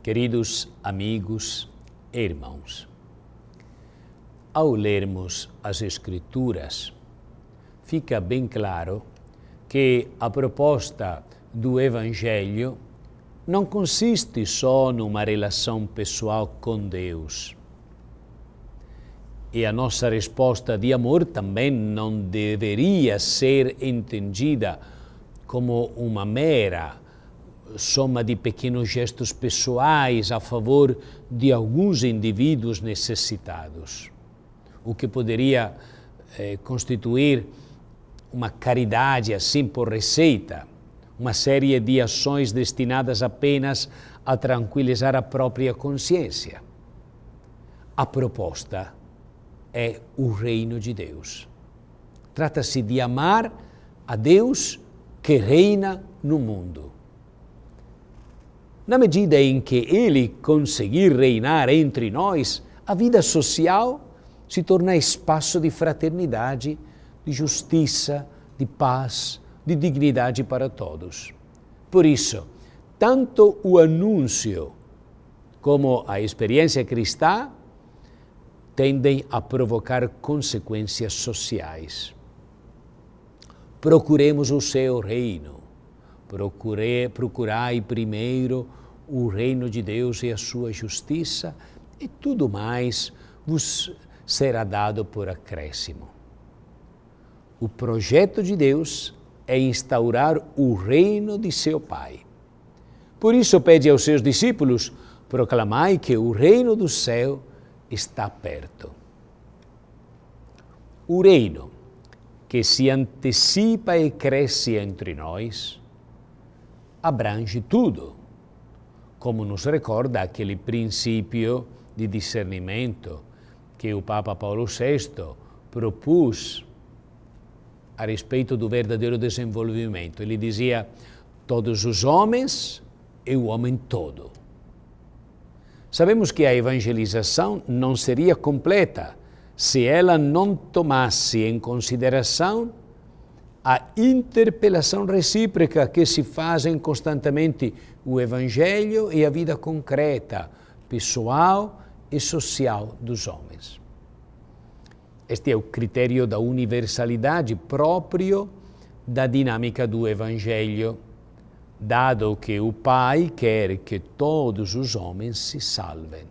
Queridos amigos e irmãos, ao lermos as Escrituras, fica bem claro que a proposta do Evangelho não consiste só numa relação pessoal com Deus. E a nossa resposta de amor também não deveria ser entendida como uma mera soma de pequenos gestos pessoais a favor de alguns indivíduos necessitados, o que poderia eh, constituir uma caridade assim por receita, uma série de ações destinadas apenas a tranquilizar a própria consciência. A proposta é o reino de Deus. Trata-se de amar a Deus que reina no mundo. Na medida em que Ele conseguir reinar entre nós, a vida social se torna espaço de fraternidade, de justiça, de paz, de dignidade para todos. Por isso, tanto o anúncio como a experiência cristã tendem a provocar consequências sociais. Procuremos o seu reino. Procure, procurai primeiro o reino de Deus e a sua justiça, e tudo mais vos será dado por acréscimo. O projeto de Deus é instaurar o reino de seu Pai. Por isso pede aos seus discípulos: proclamai que o reino do céu está perto. O reino que se antecipa e cresce entre nós abrange tudo, como nos recorda aquele princípio de discernimento que o Papa Paulo VI propôs a respeito do verdadeiro desenvolvimento. Ele dizia: todos os homens e o homem todo. Sabemos que a evangelização não seria completa se ela não tomasse em consideração a interpelação recíproca que se fazem constantemente o Evangelho e a vida concreta, pessoal e social dos homens. Este é o critério da universalidade próprio da dinâmica do Evangelho, dado que o Pai quer que todos os homens se salvem.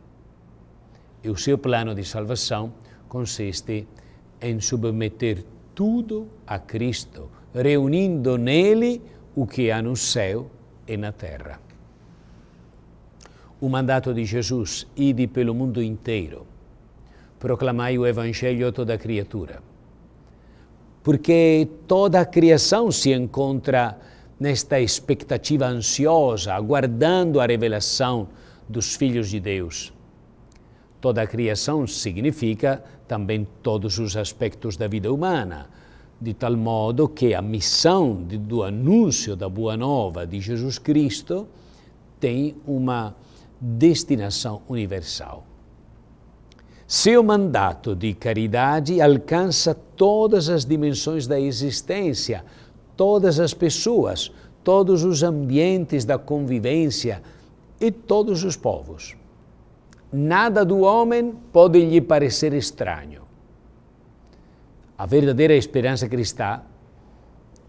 E o seu plano de salvação consiste em submeter tudo a Cristo, reunindo nele o que há no céu e na terra. O mandato de Jesus, ide pelo mundo inteiro, proclamai o Evangelho a toda criatura. Porque toda a criação se encontra nesta expectativa ansiosa, aguardando a revelação dos filhos de Deus. Toda a criação significa também todos os aspectos da vida humana, de tal modo que a missão do anúncio da Boa Nova de Jesus Cristo tem uma destinação universal. Seu mandato de caridade alcança todas as dimensões da existência, todas as pessoas, todos os ambientes da convivência e todos os povos. Nada do homem pode lhe parecer estranho. A verdadeira esperança cristã,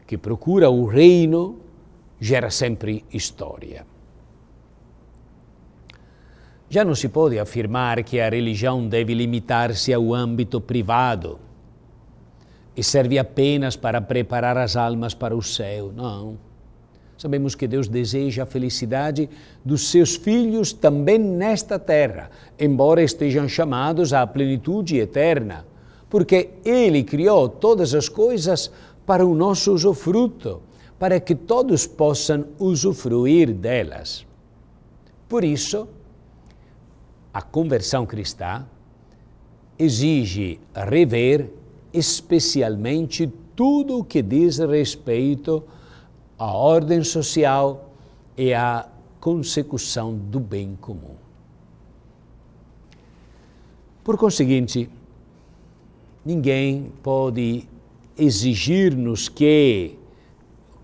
que procura o reino, gera sempre história. Já não se pode afirmar que a religião deve limitar-se ao âmbito privado e serve apenas para preparar as almas para o céu. Não. Sabemos que Deus deseja a felicidade dos seus filhos também nesta terra, embora estejam chamados à plenitude eterna, porque Ele criou todas as coisas para o nosso usufruto, para que todos possam usufruir delas. Por isso, a conversão cristã exige rever especialmente tudo o que diz respeito à ordem social e à consecução do bem comum. Por conseguinte, ninguém pode exigir-nos que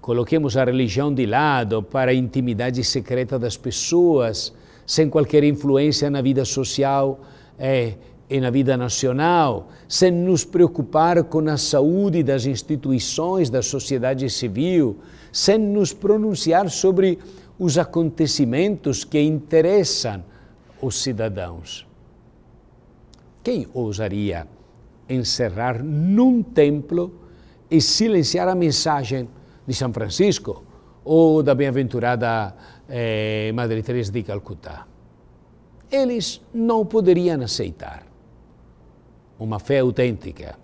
coloquemos a religião de lado para a intimidade secreta das pessoas sem qualquer influência na vida social é, e na vida nacional, sem nos preocupar com a saúde das instituições da sociedade civil, sem nos pronunciar sobre os acontecimentos que interessam os cidadãos. Quem ousaria encerrar num templo e silenciar a mensagem de São Francisco ou da bem-aventurada eh, Madre Teresa de Calcutá? Eles não poderiam aceitar uma fé autêntica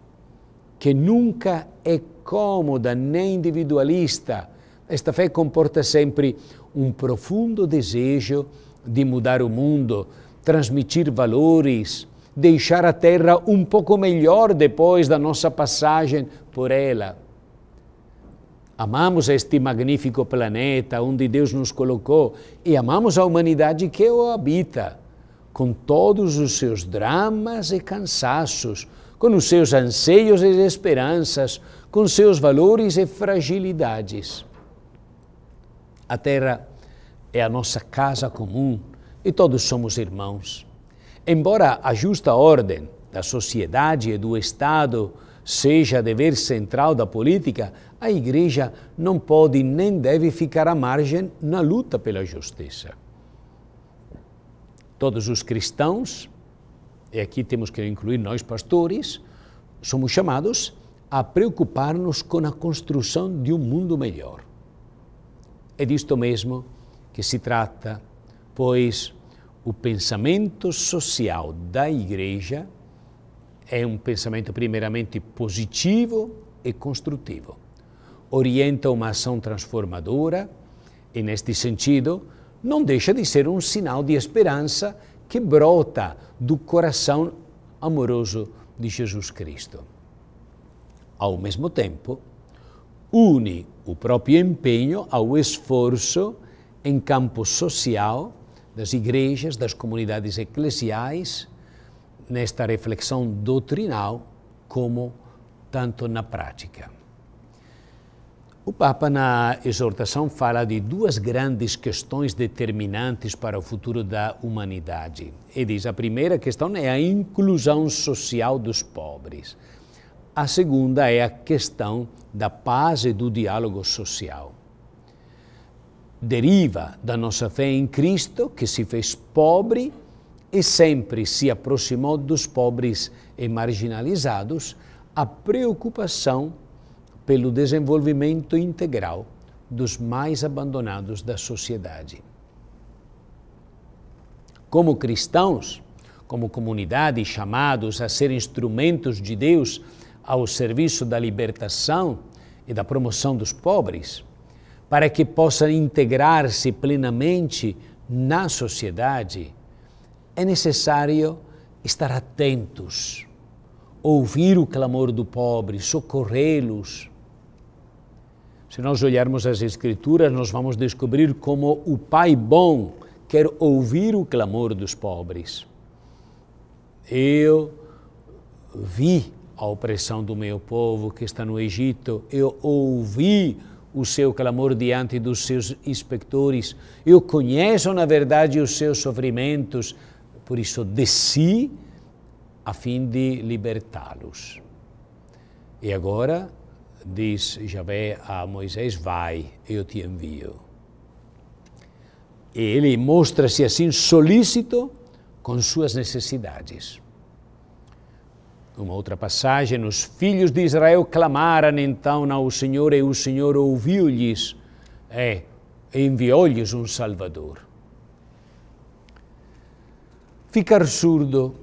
que nunca é cômoda nem individualista. Esta fé comporta sempre um profundo desejo de mudar o mundo, transmitir valores, deixar a Terra um pouco melhor depois da nossa passagem por ela. Amamos este magnífico planeta onde Deus nos colocou e amamos a humanidade que o habita, com todos os seus dramas e cansaços, com os seus anseios e esperanças, com seus valores e fragilidades. A Terra é a nossa casa comum e todos somos irmãos. Embora a justa ordem da sociedade e do Estado seja dever central da política, a Igreja não pode nem deve ficar à margem na luta pela justiça. Todos os cristãos, e aqui temos que incluir nós pastores, somos chamados a preocupar-nos com a construção de um mundo melhor. É disto mesmo que se trata, pois o pensamento social da Igreja é um pensamento primeiramente positivo e construtivo. Orienta uma ação transformadora e, neste sentido, não deixa de ser um sinal de esperança que brota do coração amoroso de Jesus Cristo. Ao mesmo tempo, une o próprio empenho ao esforço em campo social das igrejas, das comunidades eclesiais, nesta reflexão doutrinal, como tanto na prática. O Papa, na exortação, fala de duas grandes questões determinantes para o futuro da humanidade. E diz: a primeira questão é a inclusão social dos pobres. A segunda é a questão da paz e do diálogo social deriva da nossa fé em Cristo, que se fez pobre e sempre se aproximou dos pobres e marginalizados, a preocupação pelo desenvolvimento integral dos mais abandonados da sociedade. Como cristãos, como comunidade chamados a ser instrumentos de Deus ao serviço da libertação e da promoção dos pobres, para que possam integrar-se plenamente na sociedade, é necessário estar atentos, ouvir o clamor do pobre, socorrê-los. Se nós olharmos as Escrituras, nós vamos descobrir como o Pai bom quer ouvir o clamor dos pobres. Eu vi a opressão do meu povo que está no Egito, eu ouvi o seu clamor diante dos seus inspectores. Eu conheço, na verdade, os seus sofrimentos, por isso desci a fim de libertá-los. E agora, diz Javé a Moisés: Vai, eu te envio. E ele mostra-se assim solícito com suas necessidades. Uma outra passagem, os filhos de Israel clamaram então ao Senhor e o Senhor ouviu-lhes é, e enviou-lhes um Salvador. Ficar surdo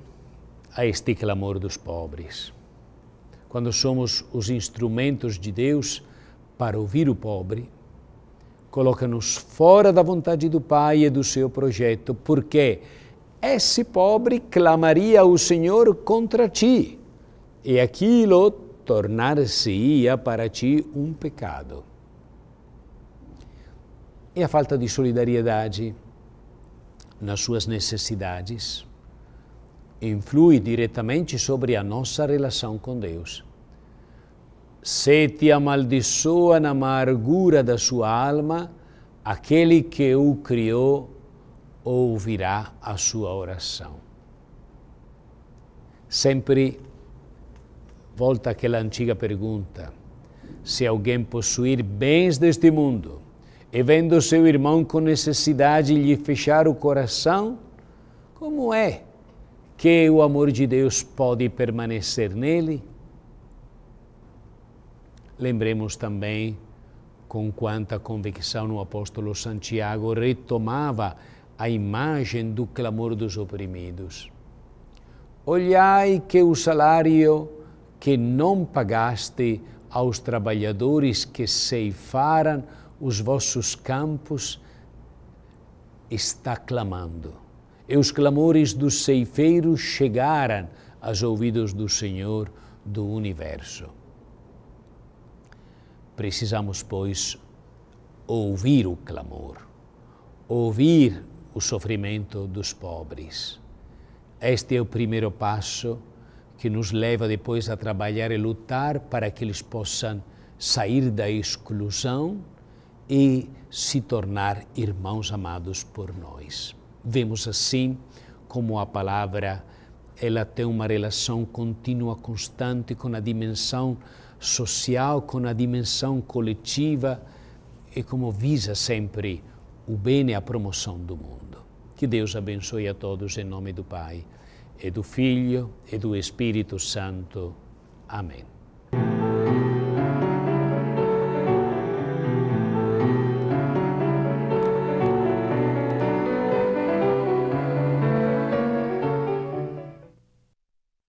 a este clamor dos pobres. Quando somos os instrumentos de Deus para ouvir o pobre, coloca-nos fora da vontade do Pai e do seu projeto, porque esse pobre clamaria ao Senhor contra ti e aquilo tornar-se-ia para ti um pecado. E a falta de solidariedade nas suas necessidades influi diretamente sobre a nossa relação com Deus. Se te amaldiçoa na amargura da sua alma, aquele que o criou ouvirá a sua oração. Sempre volta aquela antiga pergunta: se alguém possuir bens deste mundo e vendo seu irmão com necessidade lhe fechar o coração, como é que o amor de Deus pode permanecer nele? Lembremos também com quanta convicção o apóstolo Santiago retomava a imagem do clamor dos oprimidos. Olhai que o salário que não pagaste aos trabalhadores que ceifaram os vossos campos está clamando. E os clamores dos ceifeiros chegaram aos ouvidos do Senhor do universo. Precisamos, pois, ouvir o clamor, ouvir o sofrimento dos pobres. Este é o primeiro passo que nos leva depois a trabalhar e lutar para que eles possam sair da exclusão e se tornar irmãos amados por nós. Vemos assim como a palavra ela tem uma relação contínua, constante com a dimensão social, com a dimensão coletiva e como visa sempre o bem e a promoção do mundo. Que Deus abençoe a todos em nome do Pai, e do Filho e do Espírito Santo. Amém.